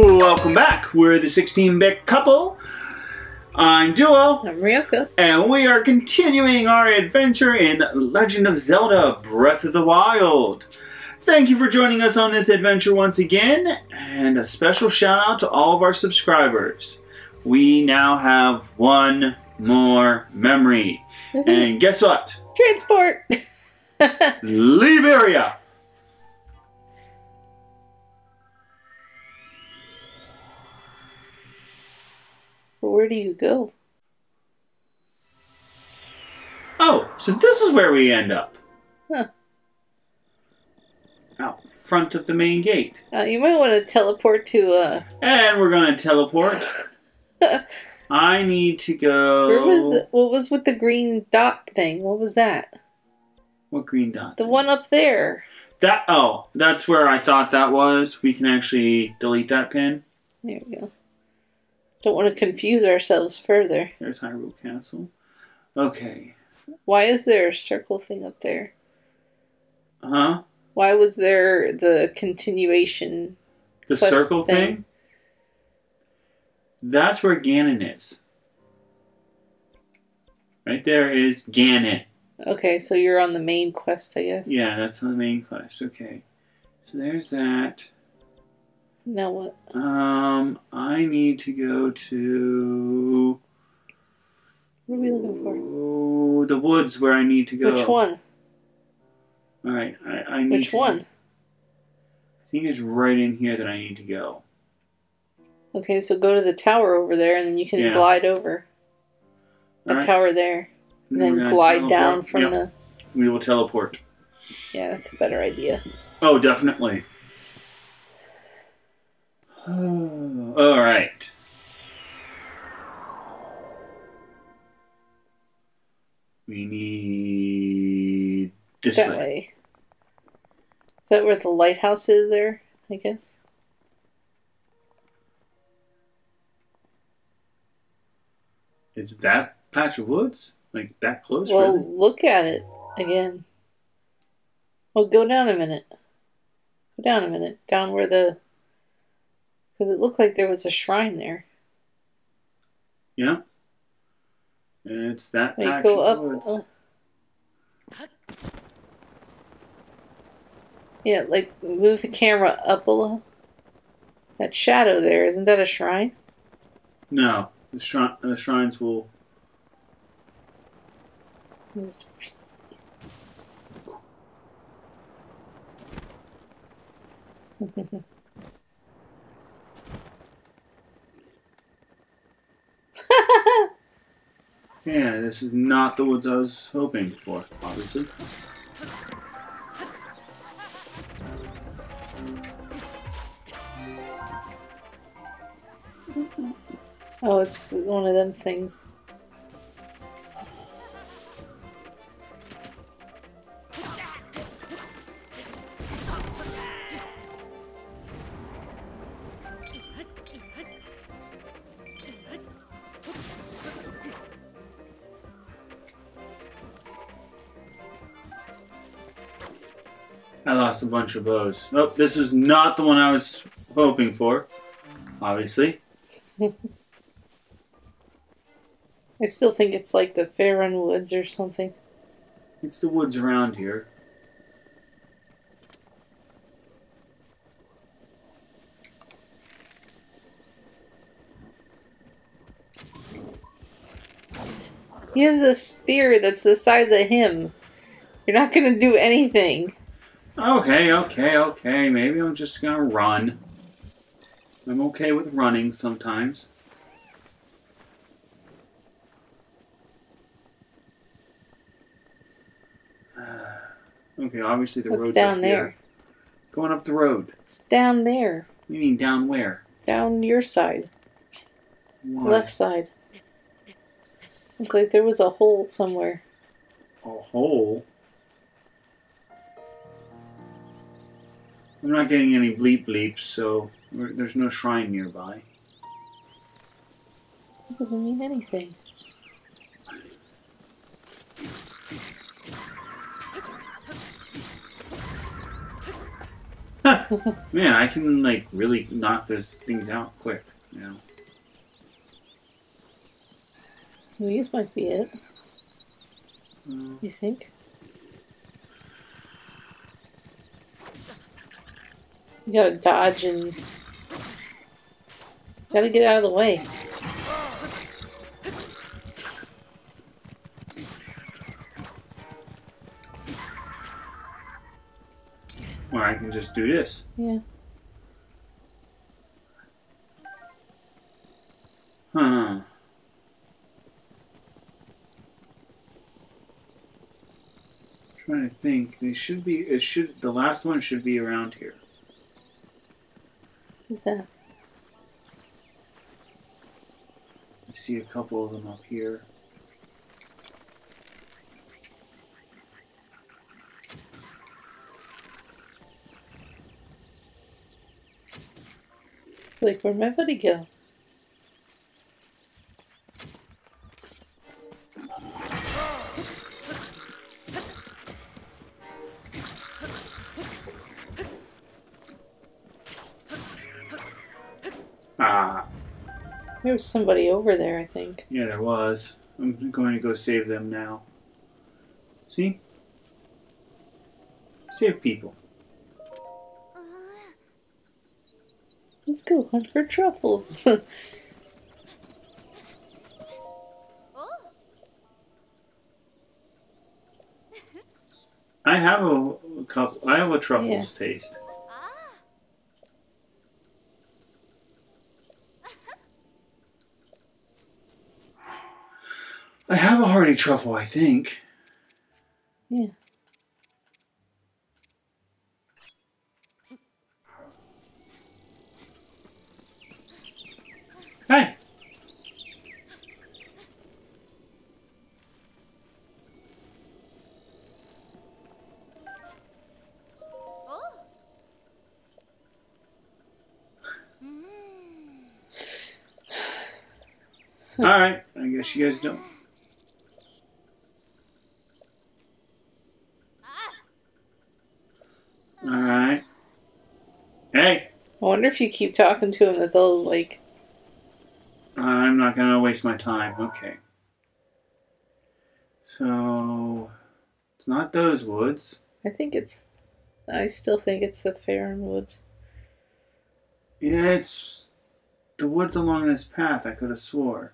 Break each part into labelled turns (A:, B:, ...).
A: Welcome back. We're the 16-bit couple. I'm Duo,
B: I'm Ryoko.
A: and we are continuing our adventure in Legend of Zelda Breath of the Wild. Thank you for joining us on this adventure once again, and a special shout out to all of our subscribers. We now have one more memory. Mm-hmm. And guess what?
B: Transport!
A: Leave area!
B: Where do you go?
A: Oh, so this is where we end up.
B: Huh.
A: Out front of the main gate.
B: Uh, you might want to teleport to, uh,
A: And we're gonna teleport. I need to go.
B: where was, what was with the green dot thing? What was that?
A: What green dot?
B: The one up there.
A: That oh, that's where I thought that was. We can actually delete that pin.
B: There we go. Don't want to confuse ourselves further.
A: There's Hyrule Castle. Okay.
B: Why is there a circle thing up there?
A: Huh?
B: Why was there the continuation?
A: The circle thing?
B: thing.
A: That's where Ganon is. Right there is Ganon.
B: Okay, so you're on the main quest, I guess.
A: Yeah, that's on the main quest. Okay. So there's that.
B: Now what?
A: Um, I need to go to
B: What are we looking for?
A: oh, the woods where I need to go.
B: Which one?
A: All right, I, I need.
B: Which
A: to-
B: one?
A: I think it's right in here that I need to go.
B: Okay, so go to the tower over there, and then you can
A: Yeah.
B: glide over the
A: right.
B: tower there, and then glide
A: teleport.
B: down from
A: Yep,
B: the.
A: We will teleport.
B: Yeah, that's a better idea.
A: Oh, definitely. All right. We need this
B: that
A: way.
B: way. Is that where the lighthouse is? There, I guess.
A: Is that patch of woods like that close?
B: Well,
A: really?
B: look at it again. Well, go down a minute. Go down a minute. Down where the. Because it looked like there was a shrine there.
A: Yeah. It's that
B: Wait, go up.
A: woods.
B: uh, yeah, like move the camera up a little. That shadow there, isn't that a shrine?
A: No, the, shri- the shrines will. Yeah, this is not the woods I was hoping for, obviously.
B: oh, it's one of them things.
A: Lost a bunch of bows. Nope, this is not the one I was hoping for, obviously.
B: I still think it's like the Faron Woods or something.
A: It's the woods around here.
B: He has a spear that's the size of him. You're not gonna do anything.
A: Okay, okay, okay. Maybe I'm just gonna run. I'm okay with running sometimes. Okay, obviously the
B: What's
A: road's
B: down there?
A: here. Going up the road.
B: It's down there.
A: You mean down where?
B: Down your side.
A: Why?
B: Left side. Looked like there was a hole somewhere.
A: A hole. I'm not getting any bleep bleeps, so we're- there's no shrine nearby.
B: It doesn't mean anything.
A: Man, I can like really knock those things out quick. You know.
B: These might be it.
A: Uh,
B: You think? You gotta dodge and gotta get out of the way.
A: Well, I can just do this.
B: Yeah.
A: Huh. Trying to think. They should be. It should. The last one should be around here.
B: Who's that?
A: I see a couple of them up here.
B: It's like, where'd my buddy go? Was somebody over there, I think.
A: yeah, there was. I'm going to go save them now. See? Save people.
B: Let's go hunt for truffles.
A: I have a, a couple. I have a truffles taste. I have a hearty truffle, I think.
B: yeah.
A: Hey. Oh. All right. I guess you guys don't. All right. Hey,
B: I wonder if you keep talking to him that they'll like.
A: I'm not gonna waste my time. Okay. So it's not those woods.
B: I think it's. I still think it's the Faron Woods.
A: Yeah, it's the woods along this path. I could have swore.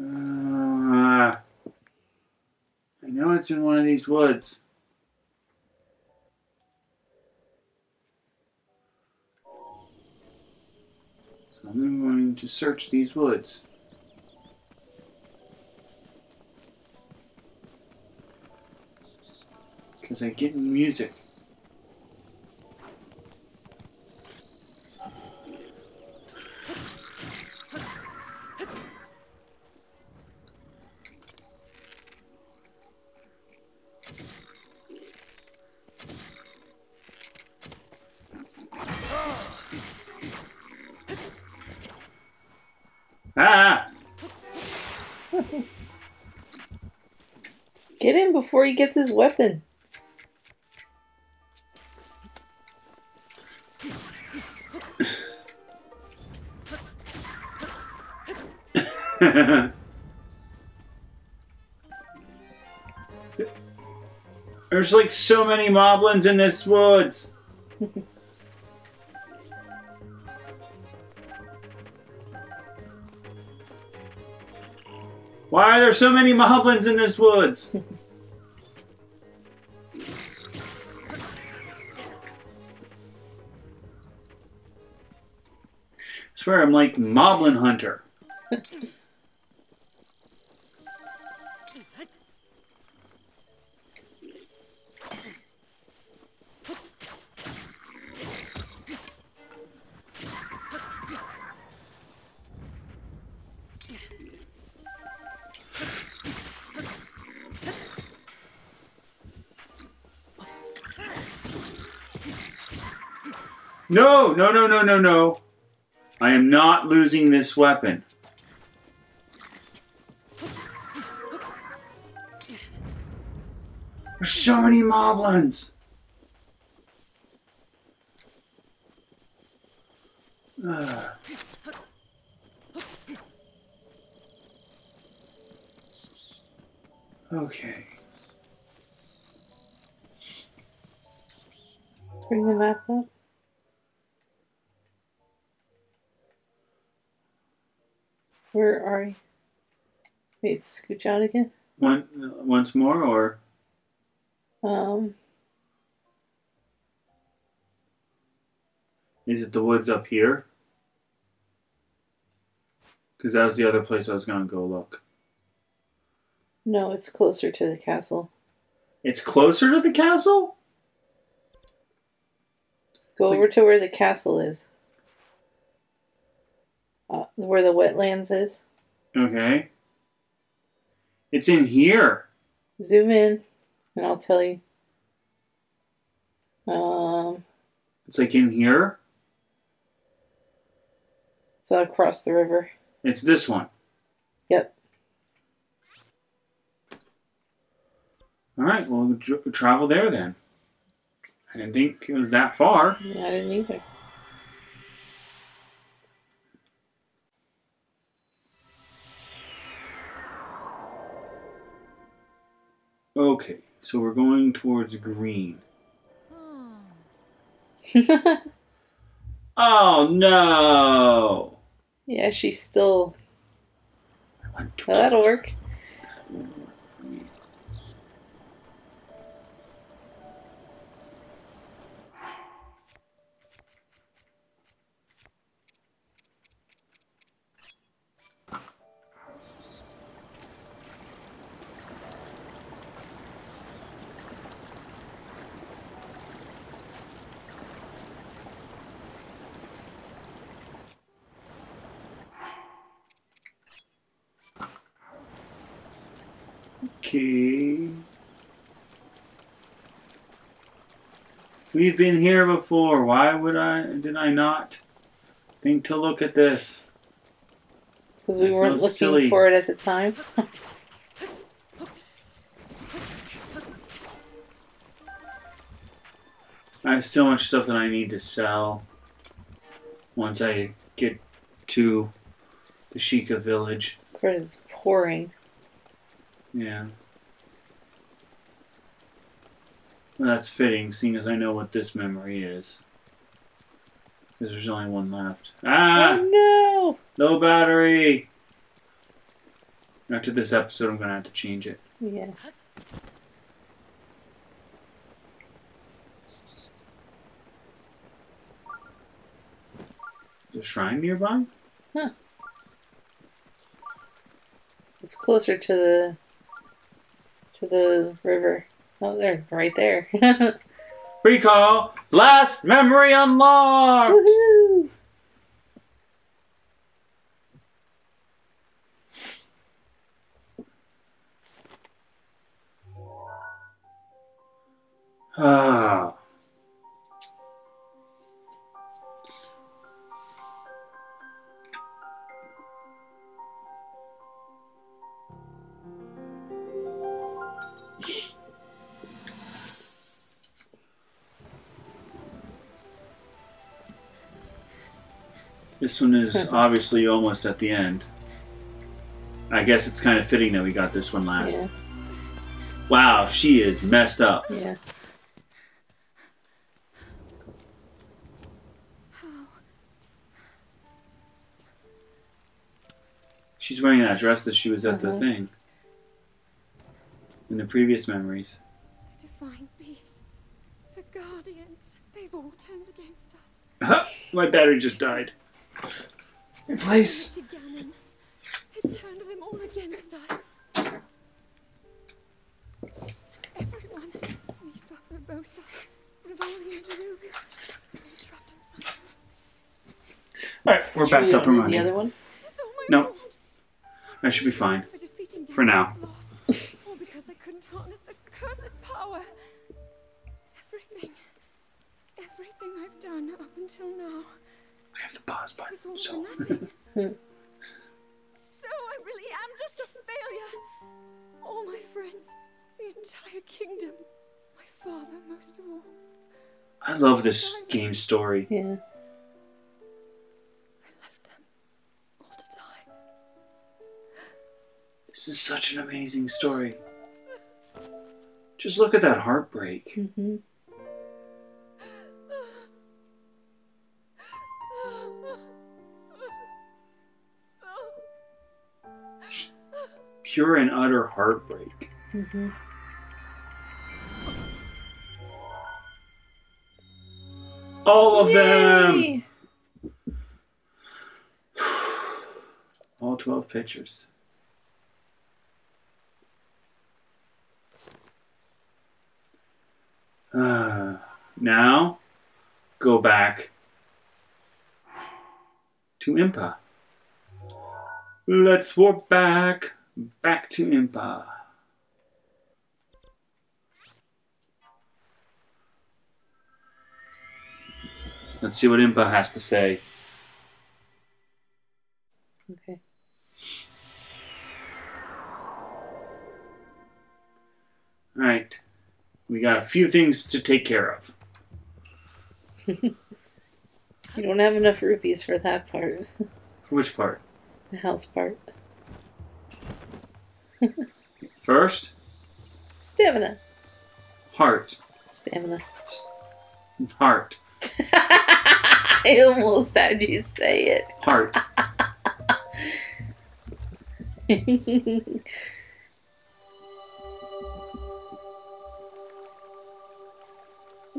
A: Uh, I know it's in one of these woods. So I'm going to search these woods. Because I get music.
B: Before he gets his weapon.
A: There's like so many moblins in this woods. Why are there so many moblins in this woods? swear I'm like Moblin Hunter. No, no, no, no, no, no. I am not losing this weapon. There's so many moblins. Okay.
B: Bring the map up. Where are you? Wait, scooch out again.
A: One once more, or
B: Um,
A: is it the woods up here? Because that was the other place I was gonna go look.
B: no, it's closer to the castle.
A: It's closer to the castle.
B: Go
A: It's like-
B: over to where the castle is. Uh, where the wetlands is.
A: Okay. It's in here.
B: Zoom in, and I'll tell you. Um,
A: It's like in here.
B: it's across the river.
A: It's this one.
B: Yep.
A: All right. Well, travel there then. I didn't think it was that far.
B: Yeah, I didn't either.
A: Okay. So we're going towards green. Hmm. Oh no!
B: yeah, she's still.
A: I want to
B: Well, that'll work.
A: Okay. We've been here before. Why would I? Did I not think to look at this?
B: Because we weren't looking
A: silly.
B: for it at the time.
A: I have so much stuff that I need to sell once I get to the Sheikah village.
B: Of course, it's pouring.
A: Yeah. Well, that's fitting, seeing as I know what this memory is. Because there's only one left. Ah!
B: Oh
A: No battery! After this episode, I'm going to have to change it.
B: Yeah.
A: Is a shrine nearby? Huh.
B: It's closer to the to the river. Oh, they're right there.
A: Recall! Last memory unlocked!
B: Woohoo!
A: This one is obviously almost at the end. I guess it's kind of fitting that we got this one last.
B: Yeah,
A: Wow, she is messed up.
B: yeah.
A: She's wearing that dress that she was at the
B: Uh-huh.
A: thing. In the previous memories.
C: The divine beasts, the guardians, they've all turned against us.
A: My battery just died. Replace.
C: To Ganon, it turned them all against us. Everyone, Mipha, Urbosa, Revali, and Daruk, they're all trapped inside us.
A: Alright, we're
B: Should
A: back
B: we
A: up and running.
B: The other one.
C: It's all my
A: No.
C: fault.
A: I should be fine.
C: For
A: now.
C: All because I couldn't harness this cursed power. Everything, everything I've done up until now
A: I have the pause button,
C: is
A: so.
C: so I really am just a failure. All my friends, the entire kingdom. My father, most of all.
A: I love this game story.
B: Yeah.
C: I left them all to die.
A: This is such an amazing story. Just look at that heartbreak.
B: hmm
A: Pure and utter heartbreak.
B: hmm
A: All of them! All 12 pictures. Uh, now, go back to Impa. Let's warp back, back to Impa. Let's see what Impa has to say.
B: Okay.
A: All right. We got a few things to take care of.
B: You don't have enough rupees for that part.
A: Which part?
B: The house part.
A: First,
B: Stamina.
A: heart.
B: Stamina.
A: Heart.
B: I almost had you say it.
A: Heart.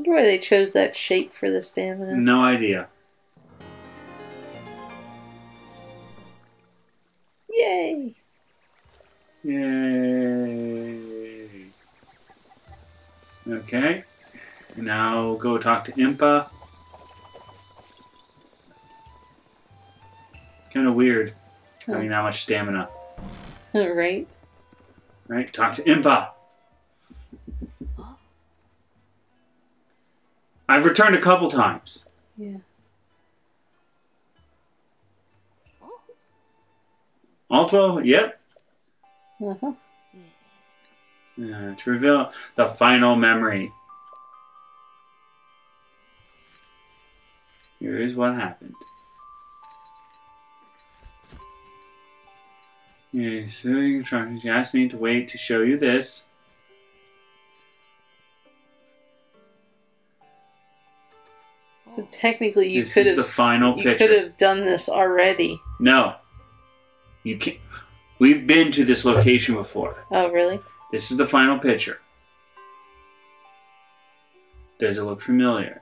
B: wonder why they chose that shape for the stamina.
A: No idea.
B: Yay.
A: Okay. Now go talk to Impa. It's kind of weird having that much stamina.
B: right?
A: Right? Talk to Impa. I've returned a couple times.
B: Yeah.
A: All 12? Yep.
B: Uh
A: to reveal the final memory. Here is what happened. Yeah, so you asked me to wait to show you this.
B: So technically, you
A: This
B: could have
A: the final
B: you
A: picture.
B: could have done this already.
A: No. You can't. We've been to this location before.
B: Oh, really?
A: This is the final picture. Does it look familiar?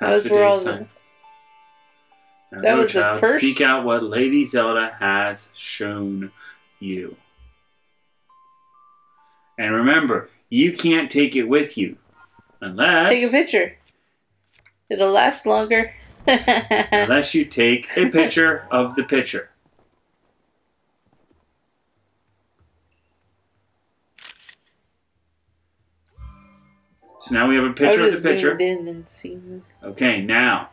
B: That was
A: Half
B: all the-
A: time. Now
B: That was the first-
A: Seek out what Lady Zelda has shown you. And remember, you can't take it with you. Unless
B: Take a picture. It'll last longer.
A: unless you take a picture of the picture. So now we have a picture of the picture.
B: in and seen.
A: Okay, now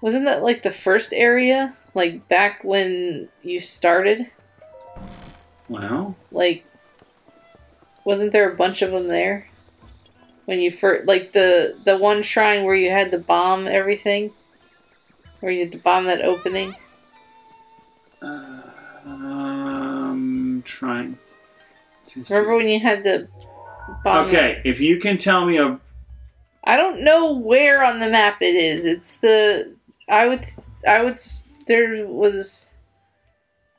B: Wasn't that like the first area? Like back when you started?
A: well,
B: Like, wasn't there a bunch of them there? When you first, like the the one shrine where you had to bomb everything, where you had to bomb that opening.
A: uh, um, trying. to see.
B: Remember when you had to bomb?
A: Okay, if you can tell me a
B: I don't know where on the map it is. It's the I would I would there was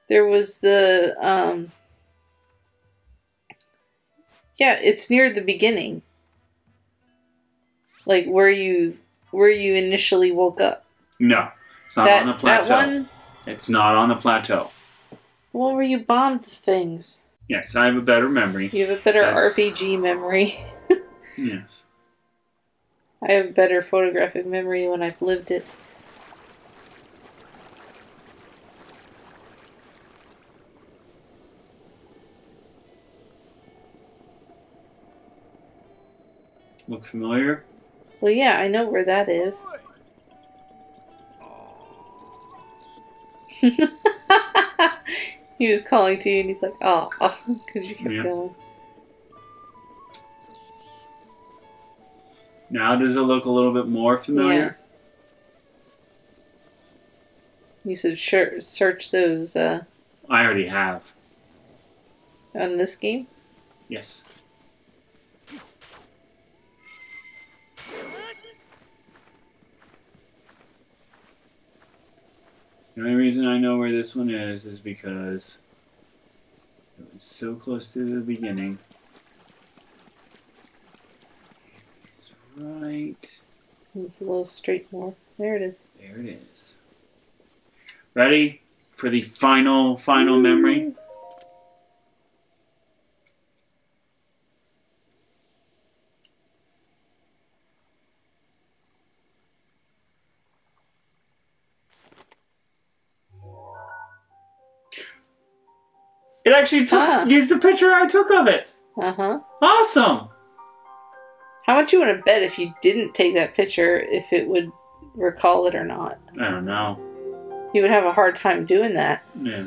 B: there was the um yeah, it's near the beginning. Like where you where you initially woke up.
A: no, it's not
B: that
A: on the plateau.
B: that one
A: It's not on the plateau.
B: the were you bombed things.
A: Yes, I have a better memory.
B: You have a better
A: That's-
B: RPG memory.
A: Yes.
B: I have a better photographic memory when I've lived it.
A: Look familiar?
B: Well, yeah, I know where that is. he was calling to you, and he's like, "Oh, because you kept
A: Yeah.
B: going."
A: Now does it look a little bit more familiar? Yeah.
B: You should search those uh,
A: I already have.
B: on this game.
A: Yes. The only reason I know where this one is is because it was so close to the beginning. It's right
B: It's a little straight more. There it is.
A: there. It is. Ready for the final, final memory? It actually took
B: Ah.
A: used the picture I took of it.
B: Uh huh.
A: Awesome.
B: How much you want to bet if you didn't take that picture if it would recall it or not?
A: I don't know.
B: You would have a hard time doing that.
A: Yeah.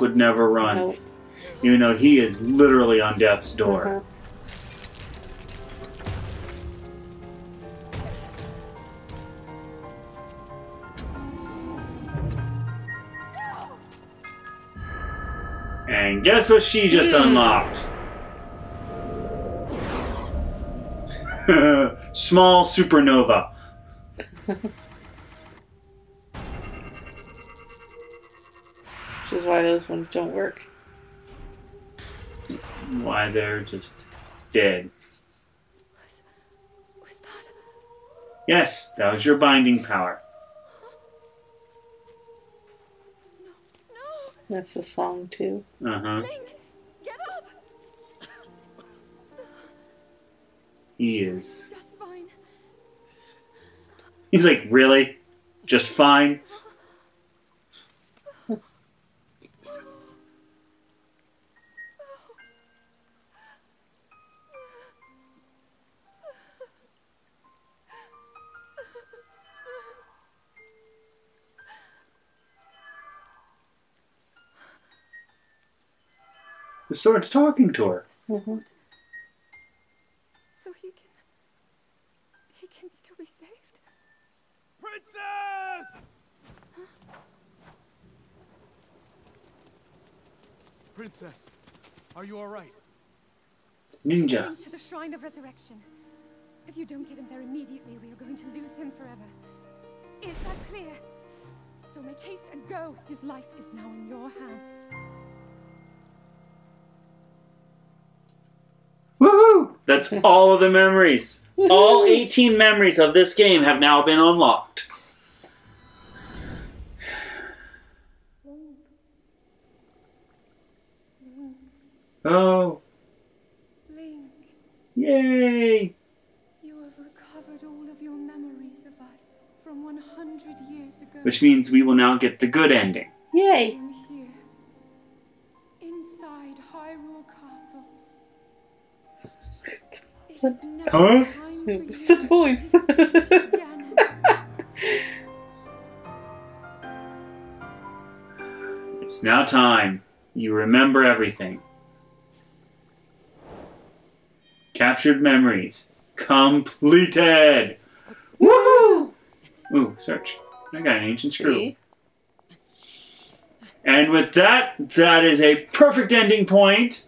A: Would never run.
B: Nope.
A: Even though he is literally on death's door.
B: Uh-huh.
A: And guess what she just
B: Hmm.
A: unlocked? Small supernova.
B: why those ones don't work.
A: Why they're just dead.
C: Was, was that?
A: Yes, that was your binding power.
C: No.
B: That's the song too.
A: Uh huh.
C: Get up.
A: He is.
C: Just fine.
A: He's like, really? Just fine? The sword's talking to her.
B: Mhm.
C: So he can. He can still be saved.
D: Princess! Princess, are you alright?
A: Ninja.
C: To the Shrine of Resurrection. If you don't get him there immediately, we are going to lose him forever. Is that clear? So make haste and go. His life is now in your hands.
A: That's all of the memories. All 18 memories of this game have now been unlocked. Oh,
C: Link,
A: yay!
C: you have recovered all of your memories of us from 100 years ago.
A: Which means we will now get the good ending.
B: Yay!
A: Huh?
C: time
B: It's
C: you
B: the voice.
C: to meet Ganon.
A: It's now time. You remember everything. Captured memories. Completed!
B: Woohoo!
A: Ooh, search. I got an ancient screw.
B: See?
A: And with that, that is a perfect ending point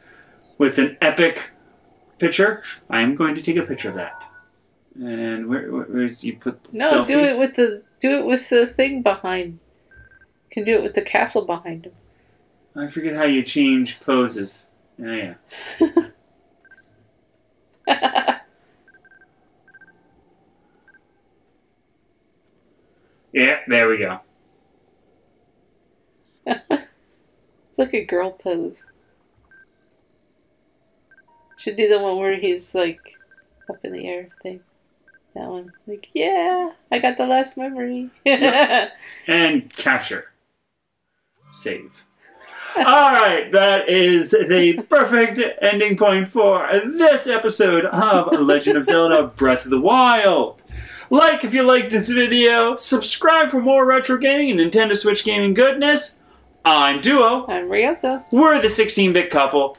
A: with an epic picture. I am going to take a picture of that. And where, where where's you put the
B: No,
A: selfie?
B: do it with the do it with the thing behind. You can do it with the castle behind him.
A: I forget how you change poses. Oh, yeah. Yeah, there we go.
B: It's like a girl pose. Should do the one where he's like up in the air thing. That one. Like, yeah, I got the last memory.
A: And capture. Save. Alright, that is the perfect ending point for this episode of Legend of Zelda Breath of the Wild. Like if you like this video, subscribe for more retro gaming and Nintendo Switch gaming goodness. I'm Duo.
B: I'm Ryoko.
A: We're the 16 bit couple.